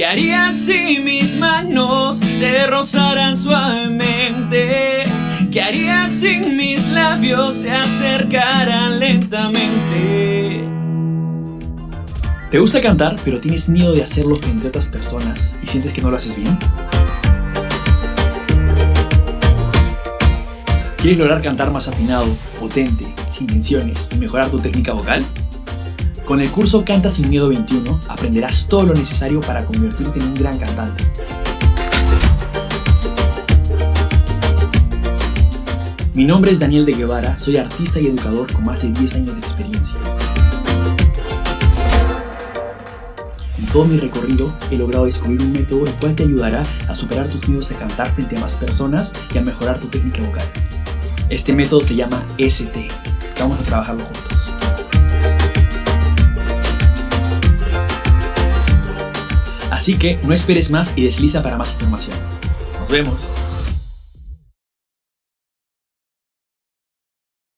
¿Qué harías si mis manos te rozaran suavemente? ¿Qué harías si mis labios se acercaran lentamente? ¿Te gusta cantar pero tienes miedo de hacerlo frente a otras personas y sientes que no lo haces bien? ¿Quieres lograr cantar más afinado, potente, sin tensiones y mejorar tu técnica vocal? Con el curso Canta sin Miedo 21 aprenderás todo lo necesario para convertirte en un gran cantante. Mi nombre es Daniel de Guevara, soy artista y educador con más de 10 años de experiencia. En todo mi recorrido he logrado descubrir un método el cual te ayudará a superar tus miedos a cantar frente a más personas y a mejorar tu técnica vocal. Este método se llama ST. Vamos a trabajarlo juntos. Así que no esperes más y desliza para más información. Nos vemos.